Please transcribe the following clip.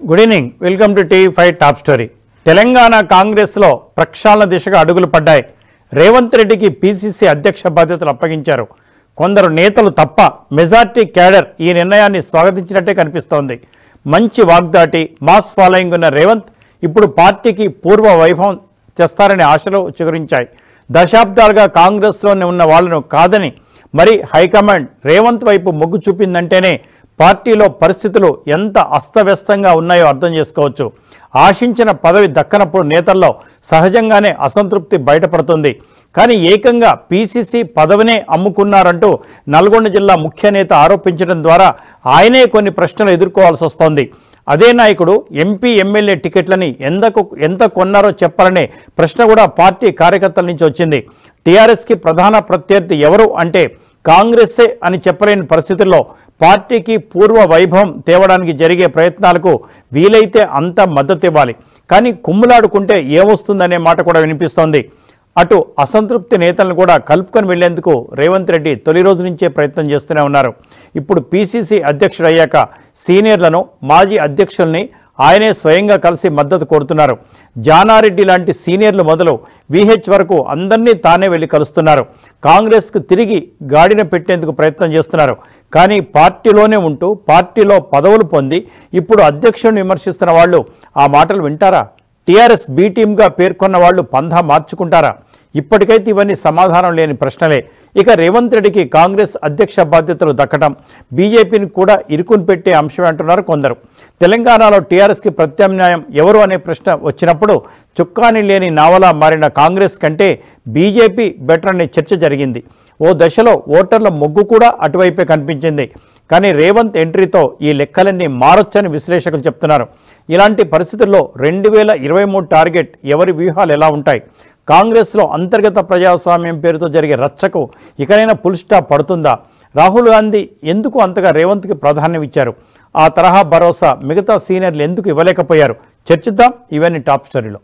Good evening. Welcome to TV five top story. Telangana కాంగ్రెస్లో ప్రక్షాళన దిశగా అడుగులు పడ్డాయి. రేవంత్ రెడ్డికి పీసీసీ అధ్యక్ష బాధ్యతలు అప్పగించారు. కొందరు నేతలు తప్ప మెజార్టీ క్యాడర్ ఈ నిర్ణయాన్ని స్వాగతించినట్టే కనిపిస్తోంది. మంచి వాగ్దాటి మాస్ ఫాలోయింగ్ ఉన్న రేవంత్ ఇప్పుడు పార్టీకి పూర్వ వైభవం తెస్తారనే ఆశలు చిగురించాయి. దశాబ్దాలుగా కాంగ్రెస్లోనే ఉన్న వాళ్ళను కాదని మరి హైకమాండ్ రేవంత్ వైపు మొగ్గు చూపిందంటేనే పార్టీలో పరిస్థితులు ఎంత అస్తవ్యస్తంగా ఉన్నాయో అర్థం చేసుకోవచ్చు. ఆశించిన పదవి దక్కనప్పుడు నేతల్లో సహజంగానే అసంతృప్తి బయటపడుతుంది. కానీ ఏకంగా పీసీసీ పదవినే అమ్ముకున్నారంటూ నల్గొండ జిల్లా ముఖ్య నేత ఆరోపించడం ద్వారా ఆయనే కొన్ని ప్రశ్నలు ఎదుర్కోవాల్సి వస్తోంది. అదే నాయకుడు ఎంపీ ఎమ్మెల్యే టికెట్లని ఎంతకు ఎంత కొన్నారో చెప్పాలనే ప్రశ్న కూడా పార్టీ కార్యకర్తల నుంచి వచ్చింది. టీఆర్ఎస్కి ప్రధాన ప్రత్యర్థి ఎవరు అంటే కాంగ్రెస్సే అని చెప్పలేని పరిస్థితుల్లో పార్టీకి పూర్వ వైభవం తేవడానికి జరిగే ప్రయత్నాలకు వీలైతే అంత మద్దతు ఇవ్వాలి. కానీ కుమ్ములాడుకుంటే ఏమొస్తుందనే మాట కూడా వినిపిస్తోంది. అటు అసంతృప్తి నేతలను కూడా కలుపుకొని వెళ్ళేందుకు రేవంత్ రెడ్డి తొలి రోజు నుంచే ప్రయత్నం చేస్తూనే ఉన్నారు. ఇప్పుడు పీసీసీ అధ్యక్షుడయ్యాక సీనియర్లను మాజీ అధ్యక్షుల్ని ఆయనే స్వయంగా కలిసి మద్దతు కోరుతున్నారు. జానారెడ్డి లాంటి సీనియర్లు మొదలు విహెచ్ వరకు అందరినీ తానే వెళ్ళి కలుస్తున్నారు. కాంగ్రెస్కు తిరిగి గాడిన పెట్టేందుకు ప్రయత్నం చేస్తున్నారు. కానీ పార్టీలోనే ఉంటూ పార్టీలో పదవులు పొంది ఇప్పుడు అధ్యక్షుడిని విమర్శిస్తున్న వాళ్ళు ఆ మాటలు వింటారా? టీఆర్ఎస్ బి టీమ్గా పేర్కొన్న వాళ్ళు పంధా మార్చుకుంటారా? ఇప్పటికైతే ఇవన్నీ సమాధానం లేని ప్రశ్నలే. ఇక రేవంత్ రెడ్డికి కాంగ్రెస్ అధ్యక్ష బాధ్యతలు దక్కడం బీజేపీని కూడా ఇరుకుని పెట్టే అంశమే అంటున్నారు కొందరు. తెలంగాణలో టీఆర్ఎస్కి ప్రత్యామ్నాయం ఎవరు అనే ప్రశ్న వచ్చినప్పుడు చుక్కాని లేని నావలా మారిన కాంగ్రెస్ కంటే బీజేపీ బెటర్ అనే చర్చ జరిగింది. ఓ దశలో ఓటర్ల మొగ్గు కూడా అటువైపే కనిపించింది. కానీ రేవంత్ ఎంట్రీతో ఈ లెక్కలన్నీ మారొచ్చని విశ్లేషకులు చెప్తున్నారు. ఇలాంటి పరిస్థితుల్లో రెండు వేల ఇరవై మూడు టార్గెట్ ఎవరి వ్యూహాలు ఎలా ఉంటాయి? కాంగ్రెస్లో అంతర్గత ప్రజాస్వామ్యం పేరుతో జరిగే రచ్చకు ఇకనైనా పుల్ స్టాప్ పడుతుందా? రాహుల్ గాంధీ ఎందుకు అంతగా రేవంత్కి ప్రాధాన్యం ఇచ్చారు? ఆ తరహా భరోసా మిగతా సీనియర్లు ఎందుకు ఇవ్వలేకపోయారు? చర్చిద్దాం. ఇవన్నీ టాప్ స్టోరీలో.